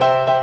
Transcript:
you